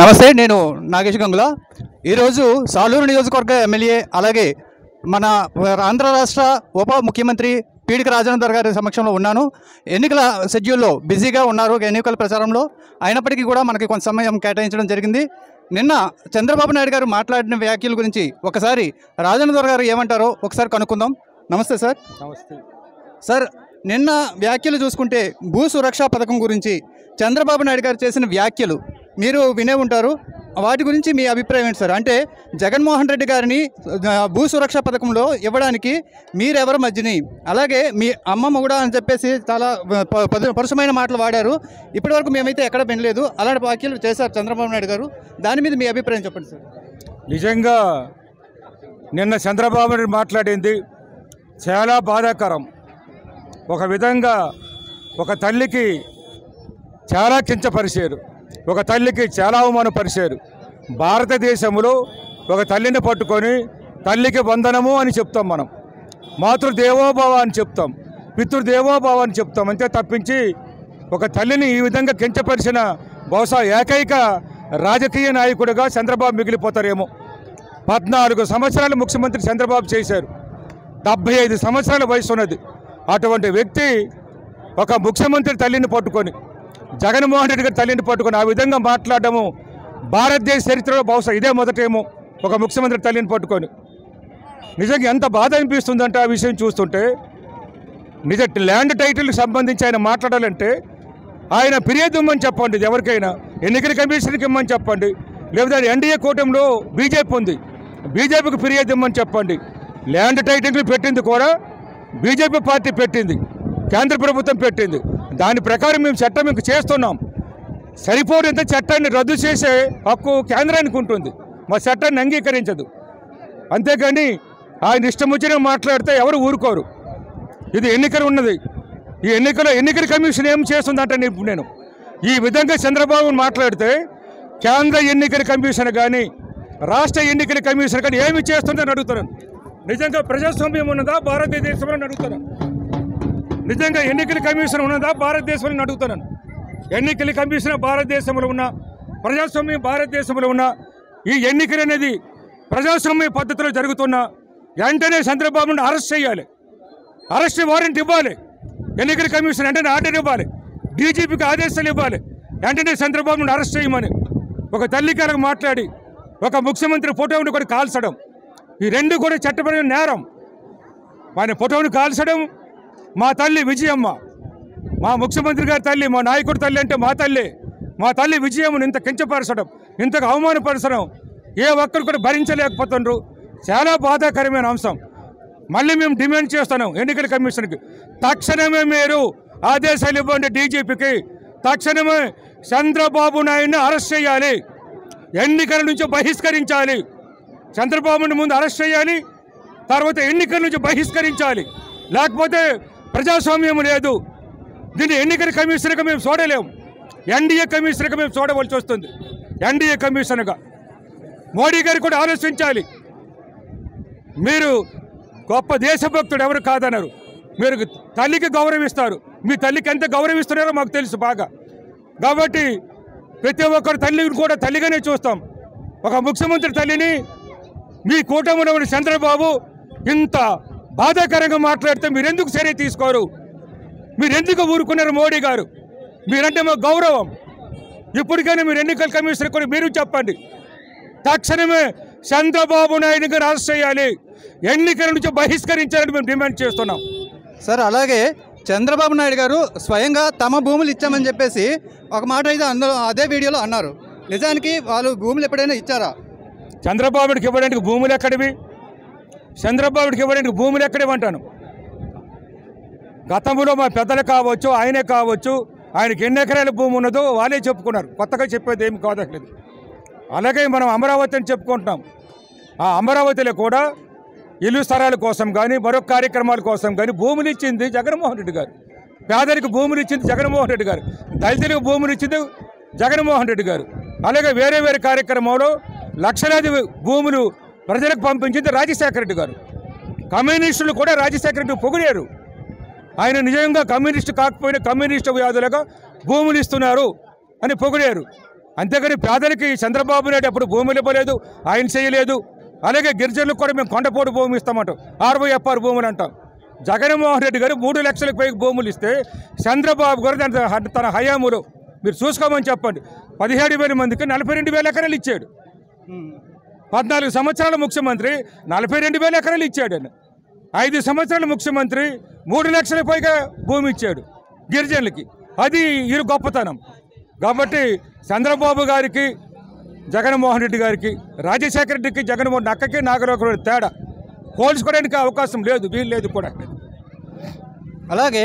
నమస్తే నేను నాగేష్ గంగుల. ఈరోజు సాలూరు నియోజకవర్గ ఎమ్మెల్యే అలాగే మన ఆంధ్ర రాష్ట్ర ఉప ముఖ్యమంత్రి పీడిక రాజేందర్ గారి సమక్షంలో ఉన్నాను. ఎన్నికల షెడ్యూల్లో బిజీగా ఉన్నారు ఎన్నికల ప్రచారంలో. అయినప్పటికీ కూడా మనకి కొంత సమయం కేటాయించడం జరిగింది. నిన్న చంద్రబాబు నాయుడు గారు మాట్లాడిన వ్యాఖ్యల గురించి ఒకసారి రాజేందర్ గారు ఏమంటారో ఒకసారి కనుక్కుందాం. నమస్తే సార్. నమస్తే. సార్ నిన్న వ్యాఖ్యలు చూసుకుంటే భూ సురక్ష పథకం గురించి చంద్రబాబు నాయుడు గారు చేసిన వ్యాఖ్యలు మీరు వినే ఉంటారు. వాటి గురించి మీ అభిప్రాయం ఏంటి సార్? అంటే జగన్మోహన్ రెడ్డి గారిని భూ సురక్ష పథకంలో ఇవ్వడానికి మీరెవరు మధ్యని? అలాగే మీ అమ్మమ్మ కూడా అని చెప్పేసి చాలా ప- పరుషమైన మాటలు వాడారు. ఇప్పటివరకు మేమైతే ఎక్కడ వినలేదు. అలాంటి వ్యాఖ్యలు చేశారు చంద్రబాబు నాయుడు గారు. దాని మీద మీ అభిప్రాయం చెప్పండి సార్. నిజంగా నిన్న చంద్రబాబు నాయుడు మాట్లాడింది చాలా బాధాకరం. ఒక విధంగా ఒక తల్లికి చాలా కించపరిచారు. ఒక తల్లికి చాలా అవమానపరిచారు. భారతదేశంలో ఒక తల్లిని పట్టుకొని తల్లికి వందనము అని చెప్తాం మనం. మాతృదేవోభావ అని చెప్తాం. పితృదేవోభావ అని చెప్తాం. అంతే తప్పించి ఒక తల్లిని ఈ విధంగా కించపరిచిన బహుశా ఏకైక రాజకీయ నాయకుడిగా చంద్రబాబు మిగిలిపోతారేమో. పద్నాలుగు సంవత్సరాలు ముఖ్యమంత్రి చంద్రబాబు చేశారు. డెబ్బై ఐదు సంవత్సరాల వయసు ఉన్నది అటువంటి వ్యక్తి ఒక ముఖ్యమంత్రి తల్లిని పట్టుకొని జగన్మోహన్ రెడ్డి గారి తల్లిని పట్టుకొని ఆ విధంగా మాట్లాడడము భారతదేశ చరిత్రలో బహుశా ఇదే మొదటేమో ఒక ముఖ్యమంత్రి తల్లిని పట్టుకొని. నిజంగా ఎంత బాధ అనిపిస్తుందంటే ఆ విషయం చూస్తుంటే నిజ ల్యాండ్ టైటిల్కి సంబంధించి ఆయన మాట్లాడాలంటే ఆయన ఫిర్యాదు ఇమ్మని చెప్పండి ఎవరికైనా. ఎన్నికల కమిషన్కి ఇమ్మని చెప్పండి. లేకపోతే ఎన్డీఏ కూటమిలో బీజేపీ ఉంది. బీజేపీకి ఫిర్యాదు ఇమ్మని చెప్పండి. ల్యాండ్ టైటిల్ పెట్టింది కూడా బీజేపీ పార్టీ పెట్టింది. కేంద్ర ప్రభుత్వం పెట్టింది. దాని ప్రకారం మేము చట్టం మీకు చేస్తున్నాం. సరిపోనంత చట్టాన్ని రద్దు చేసే హక్కు కేంద్రానికి ఉంటుంది. మా చట్టాన్ని అంగీకరించదు. అంతేకాని ఆయన ఇష్టం వచ్చిన మాట్లాడితే ఎవరు ఊరుకోరు. ఇది ఎన్నికలు ఉన్నది. ఈ ఎన్నికల ఎన్నికల కమిషన్ ఏం చేస్తుందంటే ఇప్పుడు నేను. ఈ విధంగా చంద్రబాబు మాట్లాడితే కేంద్ర ఎన్నికల కమిషన్ కానీ రాష్ట్ర ఎన్నికల కమిషన్ కానీ ఏమి చేస్తుందని అడుగుతున్నాను నిజంగా ప్రజాస్వామ్యం ఉన్నదా? భారతదేశంలో అడుగుతున్నాను నిజంగా ఎన్నికల కమిషన్ ఉన్నదా? భారతదేశంలో అడుగుతున్నాను. ఎన్నికల కమిషన్ భారతదేశంలో ఉన్న ప్రజాస్వామ్యం భారతదేశంలో ఉన్న ఈ ఎన్నికలు అనేది ప్రజాస్వామ్య పద్ధతిలో జరుగుతున్న వెంటనే చంద్రబాబును అరెస్ట్ చేయాలి. అరెస్ట్ వారెంట్ ఇవ్వాలి. ఎన్నికల కమిషన్ వెంటనే ఆర్డర్ ఇవ్వాలి. డీజీపీకి ఆదేశాలు ఇవ్వాలి. వెంటనే చంద్రబాబును అరెస్ట్ చేయమని ఒక తల్లికి మాట్లాడి ఒక ముఖ్యమంత్రి ఫోటోను కూడా కాల్చడం. ఈ రెండు కూడా చట్టపరమైన నేరం. ఆయన ఫోటోని కాల్చడం మా తల్లి విజయమ్మ. మా ముఖ్యమంత్రి గారి తల్లి మా నాయకుడి తల్లి అంటే మా తల్లి. మా తల్లి విజయమ్మను ఇంత కించపరచడం ఇంతకు అవమానపరచడం ఏ ఒక్కరు కూడా భరించలేకపోతుండ్రు. చాలా బాధాకరమైన అంశం. మళ్ళీ మేము డిమాండ్ చేస్తున్నాం ఎన్నికల కమిషన్కి. తక్షణమే మీరు ఆదేశాలు ఇవ్వండి డీజీపీకి. తక్షణమే చంద్రబాబు నాయుడిని అరెస్ట్ చేయాలి. ఎన్నికల నుంచి బహిష్కరించాలి. చంద్రబాబుని ముందు అరెస్ట్ చేయాలి. తర్వాత ఎన్నికల నుంచి బహిష్కరించాలి. లేకపోతే ప్రజాస్వామ్యం లేదు. దీన్ని ఎన్నికల కమిషన్గా మేము చూడలేము ఎన్డీఏ కమిషన్గా మేము చూడవలసి వస్తుంది. ఎన్డీఏ కమిషన్గా మోడీ గారు కూడా ఆలోచించాలి. మీరు గొప్ప దేశభక్తుడు ఎవరు కాదన్నారు. మీరు తల్లికి గౌరవిస్తారు. మీ తల్లికి ఎంత గౌరవిస్తున్నారో మాకు తెలుసు బాగా. కాబట్టి ప్రతి ఒక్కరు తల్లిని కూడా తల్లిగానే చూస్తాం. ఒక ముఖ్యమంత్రి తల్లిని మీ కూటమిలో ఉన్న చంద్రబాబు ఇంత బాధాకరంగా మాట్లాడితే మీరెందుకు చర్య తీసుకోరు? మీరెందుకు ఊరుకున్నారు మోడీ గారు? మీరంటే మా గౌరవం. ఇప్పటికైనా మీరు ఎన్నికల కమిషనర్ కూడా మీరు చెప్పండి. తక్షణమే చంద్రబాబు నాయుడు గారు అరెస్ట్ చేయాలి. ఎన్నికల నుంచి బహిష్కరించాలని మేము డిమాండ్ చేస్తున్నాం. సార్ అలాగే చంద్రబాబు నాయుడు గారు స్వయంగా తమ భూములు ఇచ్చామని చెప్పేసి ఒక మాట అయితే అందులో అదే వీడియోలో అన్నారు. నిజానికి వాళ్ళు భూములు ఎప్పుడైనా ఇచ్చారా? చంద్రబాబుడికి ఇవ్వడానికి భూములు ఎక్కడివి? చంద్రబాబుడికి ఇవ్వడానికి భూములు ఎక్కడివ్వంటాను గతంలో మా పెద్దలు కావచ్చు ఆయనే కావచ్చు ఆయనకి ఎన్ని ఎకరాల భూమి ఉన్నదో వాళ్ళే చెప్పుకున్నారు. కొత్తగా చెప్పేది ఏమి కాదట్లేదు అలాగే మనం అమరావతి అని చెప్పుకుంటున్నాం. ఆ అమరావతిలో కూడా ఇల్లు స్థలాల కోసం కానీ మరొక కార్యక్రమాల కోసం కానీ భూములు ఇచ్చింది జగన్మోహన్ రెడ్డి గారు. పేదరికి భూములు ఇచ్చింది జగన్మోహన్ రెడ్డి గారు. దళితులకు భూములు ఇచ్చింది జగన్మోహన్ రెడ్డి గారు. అలాగే వేరే వేరే కార్యక్రమంలో లక్షలాది భూములు ప్రజలకు పంపించింది రాజశేఖర రెడ్డి గారు. కమ్యూనిస్టులు కూడా రాజశేఖర రెడ్డి పొగిడారు. ఆయన నిజంగా కమ్యూనిస్టు కాకపోయినా కమ్యూనిస్టు వ్యాధులుగా భూములు ఇస్తున్నారు అని పొగిడారు. అంతేగాని పేదలకి చంద్రబాబు నాయుడు అప్పుడు భూములు ఇవ్వలేదు ఆయన చేయలేదు. అలాగే గిరిజనులకు కూడా మేము కొండపోటు భూమి ఇస్తామంటాం. ఆర్వై ఎఫ్ఆర్ భూములు అంటాం. జగన్మోహన్ రెడ్డి గారు మూడు లక్షలకు పైకి భూములు ఇస్తే చంద్రబాబు గారు దాని తన హయాములో మీరు చూసుకోమని చెప్పండి. పదిహేడు వేల మందికి నలభై రెండు వేల ఎకరాలు ఇచ్చాడు. పద్నాలుగు సంవత్సరాల ముఖ్యమంత్రి నలభై రెండు వేల ఎకరాలు ఇచ్చాడు ఆయన. ఐదు సంవత్సరాల ముఖ్యమంత్రి మూడు లక్షల పైగా భూమి ఇచ్చాడు గిరిజనులకి. అది ఇరు గొప్పతనం. కాబట్టి చంద్రబాబు గారికి జగన్మోహన్ రెడ్డి గారికి రాజశేఖర రెడ్డికి జగన్మోహన్ అక్కకి నాగరావు తేడా. పోల్చుకోవడానికి అవకాశం లేదు వీలు లేదు కూడా. అలాగే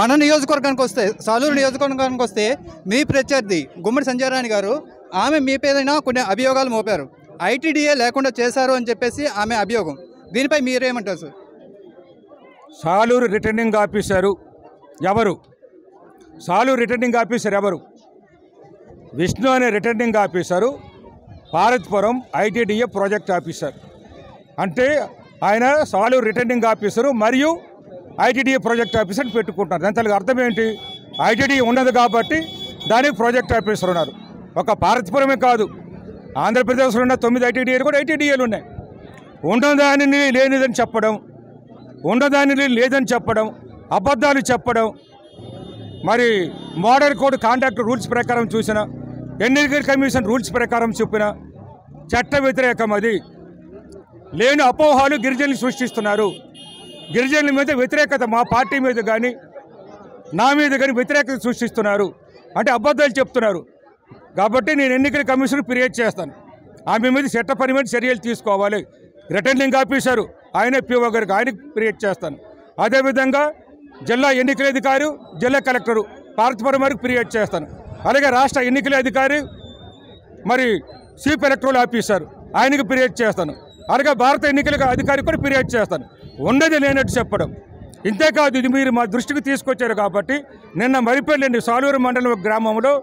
మన నియోజకవర్గానికి వస్తే సాలూరు నియోజకవర్గానికి వస్తే మీ ప్రత్యర్థి గుమ్మడి సంజయరాణి గారు ఆమె మీ పేరైనా కొన్ని అభియోగాలు మోపారు. ఐటీడీఏ లేకుండా చేశారు అని చెప్పేసి ఆమె అభియోగం. దీనిపై మీరేమంటారు సార్? సాలూరు రిటర్నింగ్ ఆఫీసరు ఎవరు? సాలూరు రిటర్నింగ్ ఆఫీసర్ ఎవరు? విష్ణు అనే returning officer Bharatpuram ITDA project officer. అంటే ఆయన సాలూరు రిటర్నింగ్ ఆఫీసరు మరియు ఐటీడీఏ ప్రాజెక్ట్ ఆఫీసర్ పెట్టుకుంటున్నారు. దాని అర్థం ఏంటి? ఐటీడీఏ ఉన్నది కాబట్టి దానికి ప్రాజెక్ట్ ఆఫీసర్ ఉన్నారు. ఒక భారత్పురమే కాదు. ఆంధ్రప్రదేశ్లో ఉన్న తొమ్మిది ఐటీడీఏలు కూడా ఐటీడీఏలు ఉన్నాయి. ఉండదానిని లేనిదని చెప్పడం ఉండదాని లేదని చెప్పడం అబద్ధాలు చెప్పడం మరి మోడల్ కోడ్ కాంట్రాక్ట్ రూల్స్ ప్రకారం చూసిన ఎన్నికల కమిషన్ రూల్స్ ప్రకారం చెప్పిన చట్ట వ్యతిరేకం అది. లేని అపోహాలు గిరిజనులు సృష్టిస్తున్నారు. గిరిజనుల మీద వ్యతిరేకత మా పార్టీ మీద కానీ నా మీద కానీ వ్యతిరేకత సృష్టిస్తున్నారు. అంటే అబద్ధాలు చెప్తున్నారు. కాబట్టి నేను ఎన్నికల కమిషన్ ఫిర్యాదు చేస్తాను. ఆమె మీద చట్టపరమైన చర్యలు తీసుకోవాలి. రిటర్నింగ్ ఆఫీసరు ఆయన పిఓ గారికి ఆయనకి ఫిర్యాదు చేస్తాను. అదేవిధంగా జిల్లా ఎన్నికల అధికారి జిల్లా కలెక్టరు పార్థపురం వారికి ఫిర్యాదు చేస్తాను. అలాగే రాష్ట్ర ఎన్నికల అధికారి మరి చీఫ్ ఎలక్ట్రల్ ఆఫీసర్ ఆయనకి ఫిర్యాదు చేస్తాను. అలాగే భారత ఎన్నికల అధికారి కూడా ఫిర్యాదు చేస్తాను. ఉన్నది లేనట్టు చెప్పడం. ఇంతేకాదు ఇది మీరు మా దృష్టికి తీసుకొచ్చారు కాబట్టి నిన్న మరిపల్లి సాలూరు మండలం గ్రామంలో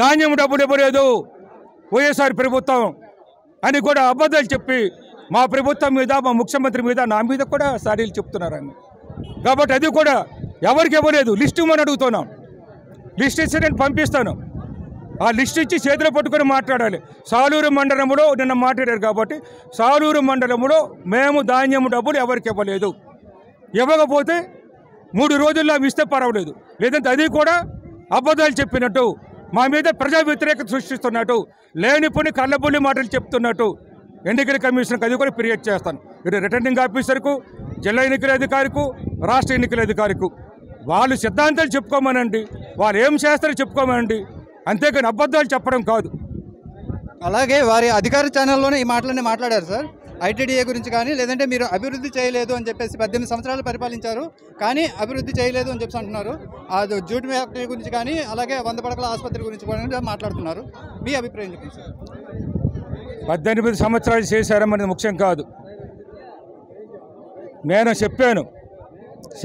ధాన్యం డబ్బులు ఇవ్వలేదు. వైఎస్ఆర్ ప్రభుత్వం అని కూడా అబద్ధాలు చెప్పి మా ప్రభుత్వం మీద మా ముఖ్యమంత్రి మీద నా మీద కూడా సాడీలు చెప్తున్నారని కాబట్టి అది కూడా ఎవరికి ఇవ్వలేదు. లిస్టు మనం అడుగుతున్నాం. లిస్ట్ ఇచ్చి నేను పంపిస్తాను. ఆ లిస్ట్ ఇచ్చి చేతిలో పట్టుకొని మాట్లాడాలి. సాలూరు మండలంలో నిన్న మాట్లాడారు కాబట్టి సాలూరు మండలంలో మేము ధాన్యం డబ్బులు ఎవరికి ఇవ్వలేదు. ఇవ్వకపోతే మూడు రోజుల్లో అవి ఇస్తే పర్వాలేదు. లేదంటే అది కూడా అబద్ధాలు చెప్పినట్టు మా మీద ప్రజా వ్యతిరేకత సృష్టిస్తున్నట్టు లేనిపోని కళ్ళబుల్లి మాటలు చెప్తున్నట్టు ఎన్నికల కమిషన్కి అది కూడా ఫిర్యాదు చేస్తాను. ఇటు రిటర్నింగ్ ఆఫీసర్కు జిల్లా ఎన్నికల అధికారికు రాష్ట్ర ఎన్నికల అధికారికు వాళ్ళు సిద్ధాంతాలు చెప్పుకోమనండి వాళ్ళు ఏం చేస్తారో చెప్పుకోమనండి. అంతేకాని అబద్ధాలు చెప్పడం కాదు. అలాగే వారి అధికార ఛానల్లోనే ఈ మాటలన్నీ మాట్లాడారు సార్. ఐటీడీఏ గురించి కానీ లేదంటే మీరు అభివృద్ధి చేయలేదు అని చెప్పేసి పద్దెనిమిది సంవత్సరాలు పరిపాలించారు కానీ అభివృద్ధి చేయలేదు అని చెప్పి అంటున్నారు. అది జూట్ ఫ్యాక్టరీ గురించి కానీ అలాగే వంద పడకల ఆసుపత్రి గురించి కూడా మాట్లాడుతున్నారు. మీ అభిప్రాయం చెప్పండి సార్. పద్దెనిమిది సంవత్సరాలు చేశారన్నది ముఖ్యం కాదు. నేను చెప్పాను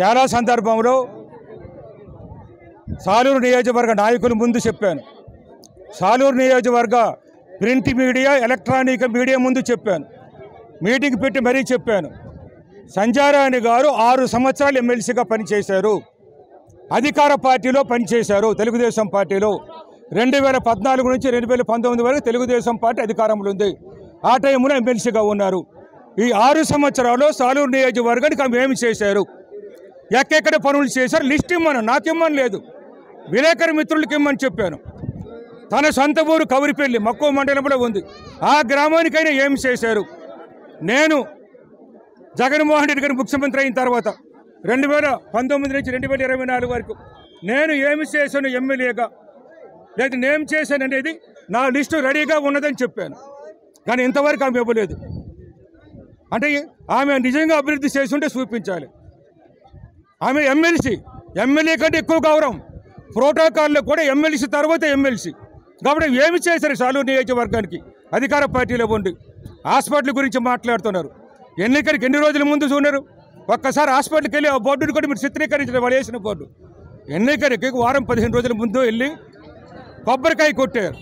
చాలా సందర్భంలో సాలూరు నియోజకవర్గ నాయకుల ముందు చెప్పాను. సాలూరు నియోజకవర్గ ప్రింట్ మీడియా ఎలక్ట్రానిక్ మీడియా ముందు చెప్పాను. మీటింగ్ పెట్టి మరీ చెప్పాను. సంజారాణి గారు ఆరు సంవత్సరాలు ఎమ్మెల్సీగా పనిచేశారు. అధికార పార్టీలో పనిచేశారు తెలుగుదేశం పార్టీలో. రెండు వేల పద్నాలుగు నుంచి రెండు వేల పంతొమ్మిది వరకు తెలుగుదేశం పార్టీ అధికారంలో ఉంది. ఆ టైంలో ఎమ్మెల్సీగా ఉన్నారు. ఈ ఆరు సంవత్సరాలు సాలూరు నియోజకవర్గానికి ఆమె ఏమి చేశారు? ఎక్కెక్కడ పనులు చేశారు? లిస్ట్ ఇమ్మను నాకు ఇమ్మని లేదు. విలేకరి మిత్రులకి ఇమ్మని చెప్పాను. తన సొంత ఊరు కౌరిపల్లి మక్కువ మండలంలో ఉంది. ఆ గ్రామానికైనా ఏమి చేశారు? నేను జగన్మోహన్ రెడ్డి గారు ముఖ్యమంత్రి అయిన తర్వాత రెండు వేల పంతొమ్మిది నుంచి రెండు వేల ఇరవై నాలుగు వరకు నేను ఏమి చేశాను ఎమ్మెల్యేగా? లేదా నేను చేశాను అనేది నా లిస్టు రెడీగా ఉన్నదని చెప్పాను. కానీ ఇంతవరకు ఆమె ఇవ్వలేదు. అంటే ఆమె నిజంగా అభివృద్ధి చేసి ఉంటే చూపించాలి. ఆమె ఎమ్మెల్సీ ఎమ్మెల్యే కంటే ఎక్కువ గౌరవం. ప్రోటోకాల్లో కూడా ఎమ్మెల్సీ తర్వాత ఎమ్మెల్సీ. కాబట్టి ఏమి చేశారు సాలూరు నియోజకవర్గానికి? అధికార పార్టీలో ఉండి. హాస్పిటల్ గురించి మాట్లాడుతున్నారు. ఎన్నికలకి ఎన్ని రోజుల ముందు చూడరు ఒక్కసారి హాస్పిటల్కి వెళ్ళి ఆ బోర్డుని కూడా మీరు చిత్రీకరించారు వాళ్ళు వేసిన బోర్డు. ఎన్నికలకి వారం పదిహేను రోజుల ముందు వెళ్ళి కొబ్బరికాయ కొట్టారు.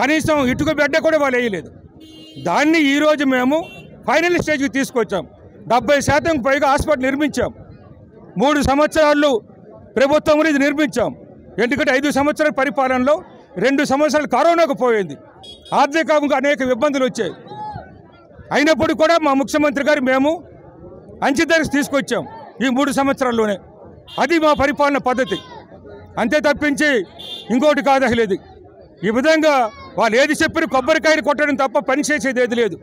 కనీసం ఇటుక బిడ్డ కూడా వాళ్ళు వేయలేదు. దాన్ని ఈరోజు మేము ఫైనల్ స్టేజ్కి తీసుకొచ్చాం. డెబ్బై శాతం పైగా హాస్పిటల్ నిర్మించాం. మూడు సంవత్సరాలు ప్రభుత్వం ఇది నిర్మించాం. ఎందుకంటే ఐదు సంవత్సరాల పరిపాలనలో రెండు సంవత్సరాలు కరోనాకు పోయింది. ఆర్థికంగా అనేక ఇబ్బందులు వచ్చాయి. అయినప్పుడు కూడా మా ముఖ్యమంత్రి గారు మేము అంచెధరకు తీసుకొచ్చాం ఈ మూడు సంవత్సరాల్లోనే. అది మా పరిపాలన పద్ధతి. అంతే తప్పించి ఇంకోటి కాదు అసలు ఇది ఈ విధంగా వాళ్ళు ఏది చెప్పిన కొబ్బరికాయలు కొట్టడం తప్ప పని చేసేది ఏది లేదు.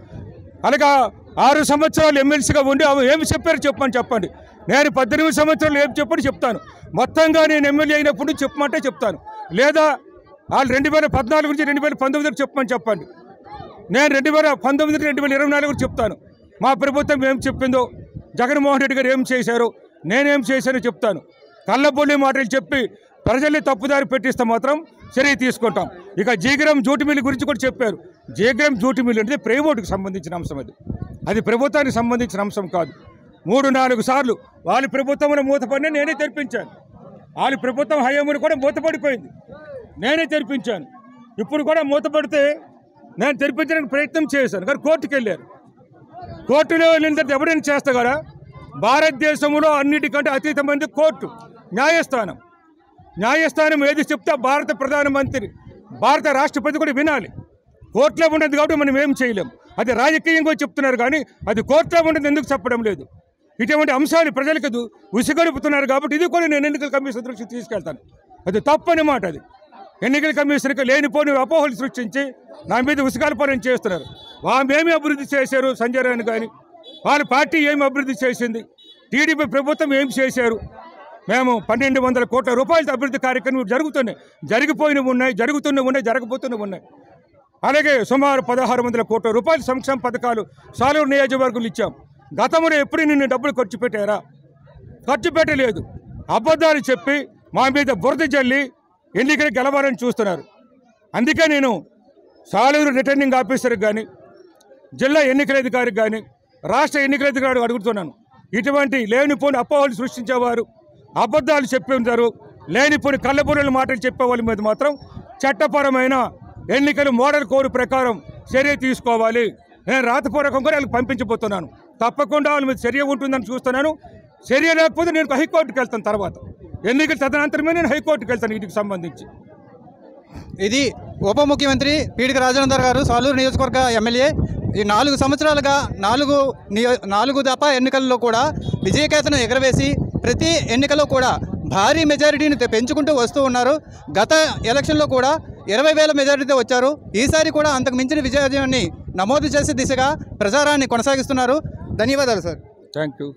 అలాగా ఆరు సంవత్సరాలు ఎమ్మెల్సీగా ఉండి అవి ఏమి చెప్పారు చెప్పమని చెప్పండి. నేను పద్దెనిమిది సంవత్సరాలు ఏమి చెప్పని చెప్తాను. మొత్తంగా నేను ఎమ్మెల్యే అయినప్పుడు చెప్పమంటే చెప్తాను. లేదా వాళ్ళు రెండు వేల పద్నాలుగు నుంచి రెండు వేల పంతొమ్మిది చెప్పమని చెప్పండి. నేను రెండు వేల పంతొమ్మిది రెండు వేల ఇరవై నాలుగు చెప్తాను. మా ప్రభుత్వం ఏం చెప్పిందో జగన్మోహన్ రెడ్డి గారు ఏం చేశారు నేనేం చేశానో చెప్తాను. కళ్ళబొల్లి మాటలు చెప్పి ప్రజల్ని తప్పుదారి పెట్టిస్తే మాత్రం చర్య తీసుకుంటాం. ఇక జీగ్రం జూటి మిల్లు గురించి కూడా చెప్పారు. జీగ్రం జూటి మిల్లు అంటే ప్రైవేటుకు సంబంధించిన అంశం అది. అది ప్రభుత్వానికి సంబంధించిన అంశం కాదు. మూడు నాలుగు సార్లు వాళ్ళ ప్రభుత్వంలో మూతపడిన నేనే తెరిపించాను. వాళ్ళ ప్రభుత్వం హయాంలో కూడా మూతపడిపోయింది. నేనే తెరిపించాను. ఇప్పుడు కూడా మూతపడితే నేను తెరిపించడానికి ప్రయత్నం చేశాను కానీ కోర్టుకు వెళ్ళారు. కోర్టులో వెళ్ళిన తర్వాత ఎవరైనా చేస్తా కదా భారతదేశంలో అన్నిటికంటే అతీతమైనది కోర్టు న్యాయస్థానం. న్యాయస్థానం ఏది చెప్తే భారత ప్రధానమంత్రి భారత రాష్ట్రపతి కూడా వినాలి. కోర్టులో ఉండదు కాబట్టి మనం ఏం చేయలేం. అది రాజకీయంగా చెప్తున్నారు కానీ అది కోర్టులో ఉండదు ఎందుకు చెప్పడం లేదు. ఇటువంటి అంశాలు ప్రజలకు ఉసిగొలుపుతున్నారు కాబట్టి ఇది కూడా నేను ఎన్నికల కమిషన్ దృష్టికి తీసుకెళ్తాను. అది తప్పని మాట అది. ఎన్నికల కమిషన్కి లేనిపోని అపోహలు సృష్టించి నా మీద ఉసిగాలపనం చేస్తున్నారు. వామేమి అభివృద్ధి చేశారు సంజయ్ రాయన్ కానీ వాళ్ళ పార్టీ ఏమి అభివృద్ధి చేసింది? టీడీపీ ప్రభుత్వం ఏం చేశారు? మేము పన్నెండు వందల కోట్ల రూపాయలతో అభివృద్ధి కార్యక్రమం జరుగుతున్నాయి. జరిగిపోయినవి ఉన్నాయి జరుగుతున్నవి ఉన్నాయి జరగబోతున్నవి ఉన్నాయి. అలాగే సుమారు పదహారు వందల కోట్ల రూపాయల సంక్షేమ పథకాలు సాలూరు నియోజకవర్గంలో ఇచ్చాం. గతంలో ఎప్పుడు నిన్ను డబ్బులు ఖర్చు పెట్టారా? ఖర్చు పెట్టలేదు. అబద్ధాలు చెప్పి మా మీద బురద జల్లి ఎన్నికలు గెలవాలని చూస్తున్నారు. అందుకే నేను సాలూరు రిటర్నింగ్ ఆఫీసర్కి కానీ జిల్లా ఎన్నికల అధికారికి కానీ రాష్ట్ర ఎన్నికల అధికారి అడుగుతున్నాను. ఇటువంటి లేనిపోని అపోహలు సృష్టించేవారు అబద్ధాలు చెప్పేవారు లేనిపోని కళ్ళబుర్రల మాటలు చెప్పే వాళ్ళ మీద మాత్రం చట్టపరమైన ఎన్నికలు మోడల్ కోడ్ ప్రకారం చర్య తీసుకోవాలి. నేను రాతపూర్వకంగా వాళ్ళకి పంపించబోతున్నాను. తప్పకుండా వాళ్ళ మీద చర్య ఉంటుందని చూస్తున్నాను. చర్య లేకపోతే నేను హైకోర్టుకు వెళ్తాను తర్వాత. ఎన్నికల తదనంతరమే నేను హైకోర్టుకి వెళ్తాను వీటికి సంబంధించి. ఇది ఉప ముఖ్యమంత్రి పీడిక రాజేందర్ గారు సాలూరు నియోజకవర్గ ఎమ్మెల్యే. ఈ నాలుగు సంవత్సరాలుగా నాలుగు నియో నాలుగు దఫా ఎన్నికల్లో కూడా విజయకేతనం ఎగరవేసి ప్రతి ఎన్నికల్లో కూడా భారీ మెజారిటీని పెంచుకుంటూ వస్తూ ఉన్నారు. గత ఎలక్షన్లో కూడా ఇరవై వేల మెజారిటీతో వచ్చారు. ఈసారి కూడా అంతకు మించిన విజయాన్ని నమోదు చేసే దిశగా ప్రచారాన్ని కొనసాగిస్తున్నారు. ధన్యవాదాలు సార్. Thank you